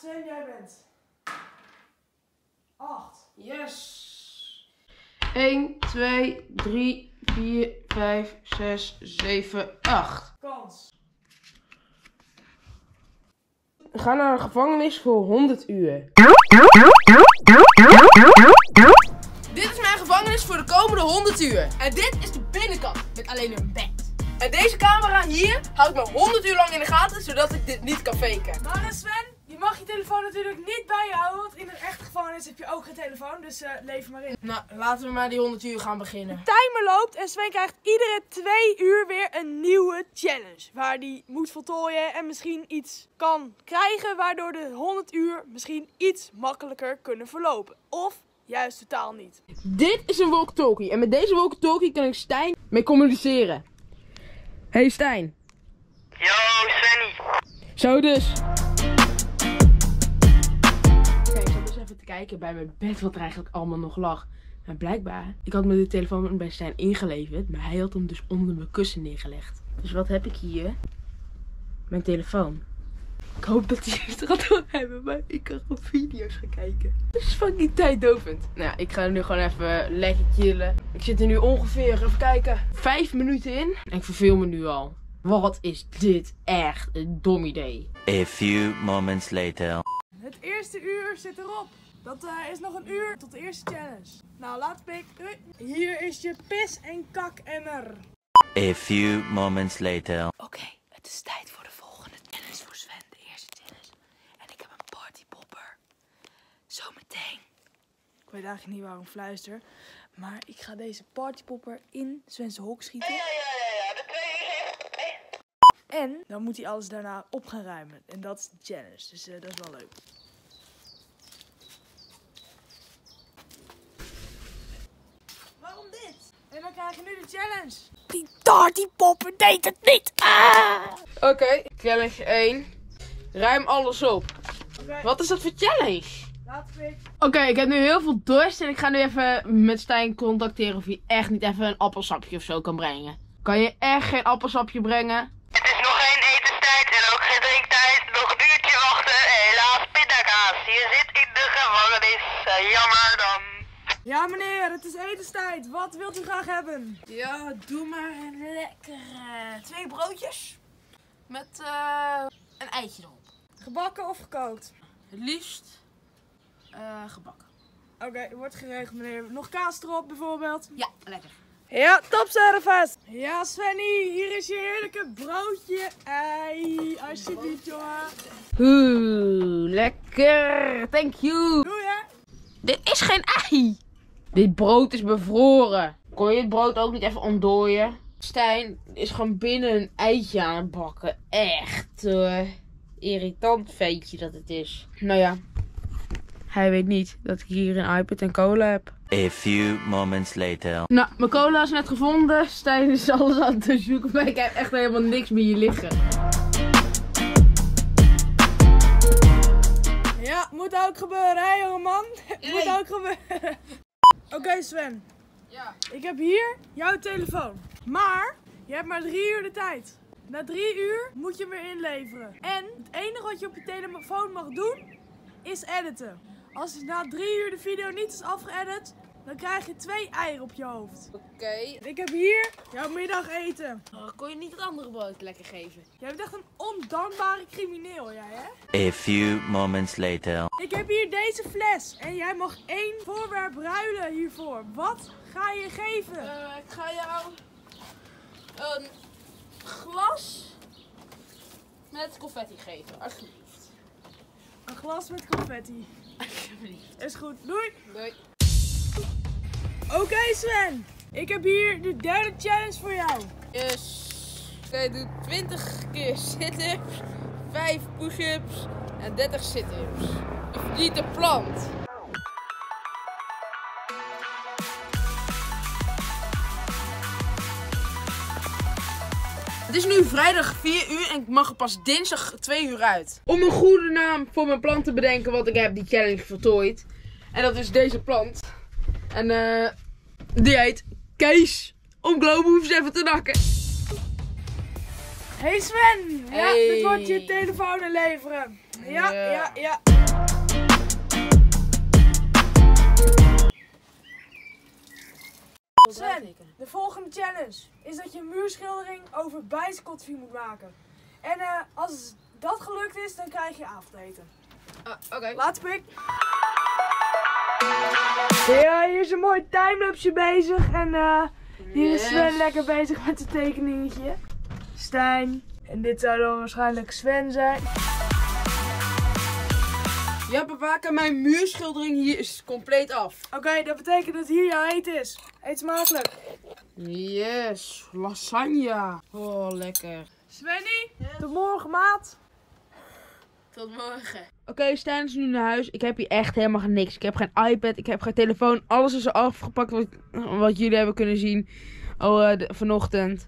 Sven, jij bent. 8. Yes. 1, 2, 3, 4, 5, 6, 7, 8. Kans. Ga naar de gevangenis voor 100 uur. Dit is mijn gevangenis voor de komende 100 uur. En dit is de binnenkant met alleen een bed. En deze camera hier houdt me 100 uur lang in de gaten, zodat ik dit niet kan faken. Maar eh, Sven, je mag je telefoon natuurlijk niet bij je houden, want in een echte gevangenis heb je ook geen telefoon, dus eh leef maar in. Nou, laten we maar die 100 uur gaan beginnen. timer loopt en Sven krijgt iedere twee uur weer een nieuwe challenge. Waar hij moet voltooien en misschien iets kan krijgen waardoor de 100 uur misschien iets makkelijker kunnen verlopen. Of juist totaal niet. Dit is een walkie-talkie. En met deze walkie-talkie kan ik Stijn mee communiceren. Hey Stijn. Yo, Svenny. Zo dus. Kijken bij mijn bed wat er eigenlijk allemaal nog lag. En blijkbaar, ik had me de telefoon bij Stijn ingeleverd, maar hij had hem dus onder mijn kussen neergelegd. Dus wat heb ik hier? Mijn telefoon. Ik hoop dat hij het gaat door hebben, maar ik kan gewoon video's gaan kijken. Dat is fucking tijddovend. Nou ja, ik ga nu gewoon even lekker chillen. Ik zit er nu ongeveer, even kijken, vijf minuten in. En ik verveel me nu al. Wat is dit echt een dom idee. A few moments later. Het eerste uur zit erop. Dat eh, is nog een uur tot de eerste challenge. Nou, laat pik. Hier is je pis- en kakemmer. A few moments later. Oké, het is tijd voor de volgende challenge voor Sven, de eerste challenge. En ik heb een partypopper. Zometeen. Ik weet eigenlijk niet waarom ik fluister. Maar ik ga deze partypopper in Sven's hok schieten. En dan moet hij alles daarna op gaan ruimen. En dat is de challenge. Dus eh, dat is wel leuk. Waarom dit? En dan krijg je nu de challenge. Die partypopper deed het niet. Ah! Oké, challenge 1. Ruim alles op. Oké, Wat is dat voor challenge? Oké, ik heb nu heel veel dorst en ik ga nu even met Stijn contacteren of hij echt niet even een appelsapje of zo kan brengen. Kan je echt geen appelsapje brengen? Het is nog geen etenstijd en ook geen drinktijd. Nog een uurtje wachten. Helaas, pindakaas. Je zit in de gevangenis. Eh, jammer dan. Ja meneer, het is etenstijd. Wat wilt u graag hebben? Ja, doe maar een lekkere twee broodjes met eh, een eitje erop. Gebakken of gekookt? Het liefst eh, gebakken. Oké, wordt geregeld meneer. Nog kaas erop bijvoorbeeld? Ja, lekker. Ja, top service. Ja, Svenny, hier is je heerlijke broodje. Ei, alsjeblieft, jongen. Oeh, lekker. Thank you. Doei, hè. Dit is geen ei. Dit brood is bevroren. Kon je het brood ook niet even ontdooien? Stijn is gewoon binnen een eitje aan het bakken. Echt hoor. Irritant ventje dat het is. Nou ja. Hij weet niet dat ik hier een iPad en cola heb. A few moments later. Nou, mijn cola is net gevonden. Stijn is alles aan het zoeken. Maar ik heb echt helemaal niks meer hier liggen. Ja, moet ook gebeuren, hè, jongeman. moet ook gebeuren. Oké, Sven. Ja. Ik heb hier jouw telefoon. Maar, je hebt maar drie uur de tijd. Na drie uur moet je hem weer inleveren. En het enige wat je op je telefoon mag doen, is editen. Als na drie uur de video niet is afgeëdit, dan krijg je twee eieren op je hoofd. Oké. Ik heb hier jouw middageten. Oh, kon je niet het andere brood lekker geven? Jij bent echt een ondankbare crimineel, jij hè? A few moments later. Ik heb hier deze fles en jij mag één voorwerp ruilen hiervoor. Wat ga je geven? Eh, ik ga jou een glas met confetti geven, alsjeblieft. Een glas met confetti. Alsjeblieft. Is goed. Doei. Doei. Oké Sven, ik heb hier de derde challenge voor jou. Yes. Oké, doe 20 keer sit-ups, 5 push-ups en 30 sit-ups. Je verdient de plant. Het is nu vrijdag 4 uur en ik mag er pas dinsdag 2 uur uit. Om een goede naam voor mijn plant te bedenken, want ik heb die challenge voltooid. En dat is deze plant. En eh, die heet Kees. Om Globo hoef ze even te nakken. Hey Sven, ja, Hey. dit wordt je telefoon inleveren. Ja, Ja. ja, ja. Sven, de volgende challenge is dat je een muurschildering over bijskotvie moet maken. En eh, als dat gelukt is, dan krijg je avondeten. Ah, Oké. Laatste pik. Ja, hier is een mooi timelapse bezig. En eh, hier is Sven Yes. lekker bezig met zijn tekeningetje. Stijn. En dit zou dan waarschijnlijk Sven zijn. Ja, kijk, mijn muurschildering hier is compleet af. Oké, dat betekent dat hier jouw eten is. Eet smakelijk. Yes, lasagne. Oh, lekker. Svenny, tot morgen maat. Tot morgen. Oké, Stijn is nu naar huis. Ik heb hier echt helemaal niks. Ik heb geen iPad, ik heb geen telefoon. Alles is afgepakt wat, wat jullie hebben kunnen zien oh, eh, de- vanochtend.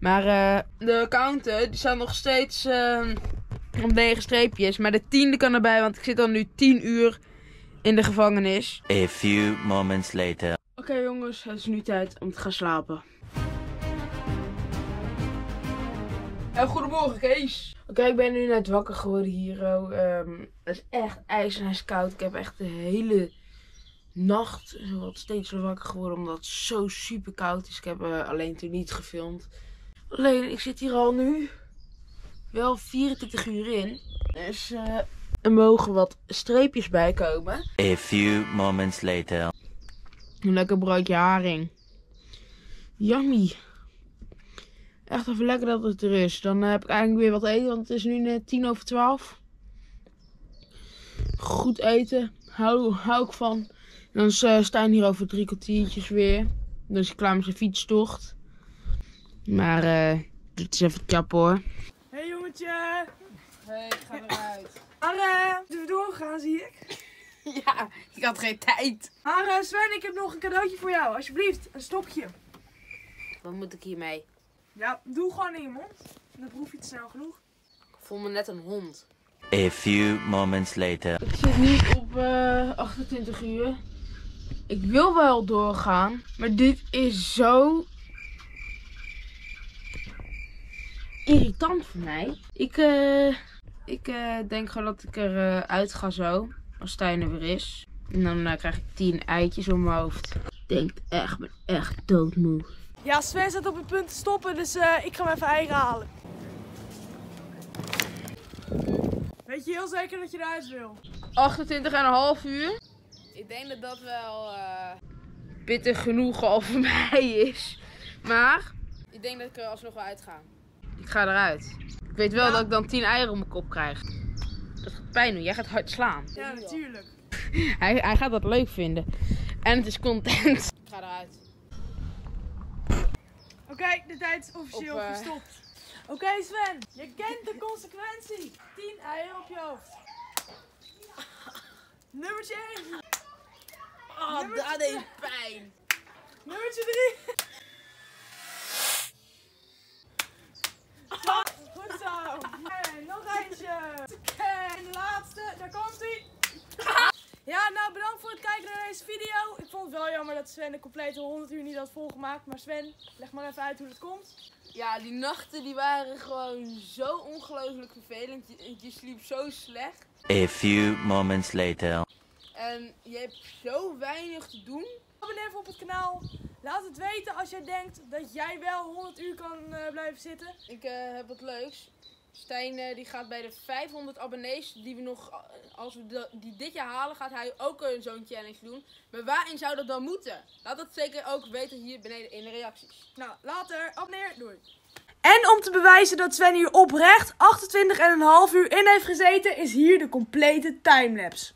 Maar eh, de accounten die staan nog steeds eh, op negen streepjes. Maar de tiende kan erbij, want ik zit al nu 10 uur in de gevangenis. A few moments later. Oké jongens, het is nu tijd om te gaan slapen. En goedemorgen Kees. Oké, ik ben nu net wakker geworden hier. oh. Ehm, het is echt ijskoud. Ik heb echt de hele nacht wat steeds wakker geworden omdat het zo super koud is. Ik heb eh, alleen toen niet gefilmd. Alleen, ik zit hier al nu wel 24 uur in. Dus eh, er mogen wat streepjes bij komen. A few moments later. Een lekker broodje haring. Yummy. Echt even lekker dat het er is. Dan eh, heb ik eigenlijk weer wat te eten, want het is nu net tien over twaalf. Goed eten. Hou, hou ik van. Dan uh, staan hier over drie kwartiertjes weer. Dan is hij klaar met zijn fietstocht. Maar eh dit is even tjap hoor. Hé hey, jongetje. Hey, ik ga eruit. Arre, even doorgaan zie ik. ja, ik had geen tijd. Arre, Sven, ik heb nog een cadeautje voor jou. Alsjeblieft, een stokje. Wat moet ik hiermee? Ja, doe gewoon in je mond. Dan proef je het snel genoeg. Ik voel me net een hond. A few moments later. Ik zit nu op eh 28 uur. Ik wil wel doorgaan, maar dit is zo irritant voor mij. Ik, eh, ik eh, denk gewoon dat ik eruit uit ga zo, als Stijn er weer is. En dan krijg ik 10 eitjes om mijn hoofd. Ik denk echt, ik ben echt doodmoe. Ja, Sven staat op het punt te stoppen, dus eh, ik ga hem even eigen halen. Weet je heel zeker dat je eruit wil? 28,5 uur. Ik denk dat dat wel eh, pittig genoeg al voor mij is. Maar ik denk dat ik er alsnog wel uit ga. Ik ga eruit. Ik weet wel dat ik dan 10 eieren op mijn kop krijg. Dat gaat pijn doen. Jij gaat hard slaan. Ja, natuurlijk. Hij, hij gaat dat leuk vinden. En het is content. Ik ga eruit. Oké, de tijd is officieel Op, eh, gestopt. Oké Sven, je kent de consequentie. 10 eieren op je hoofd. Nummertje 1. Oh, Nummertje dat deed pijn. Nummertje 3. Dat Sven de complete 100 uur niet had volgemaakt. Maar Sven, leg maar even uit hoe het komt. Ja, die nachten die waren gewoon zo ongelooflijk vervelend. Je, je sliep zo slecht. A few moments later. En je hebt zo weinig te doen. Abonneer even op het kanaal. Laat het weten als jij denkt dat jij wel 100 uur kan eh, blijven zitten. Ik eh, heb wat leuks. Stijn eh, die gaat bij de 500 abonnees die we nog, eh, als we de- die dit jaar halen, gaat hij ook eh, zo'n challenge doen. Maar waarin zou dat dan moeten? Laat dat zeker ook weten hier beneden in de reacties. Nou, later. Abonneer. Doei. En om te bewijzen dat Sven hier oprecht 28,5 uur in heeft gezeten, is hier de complete timelapse.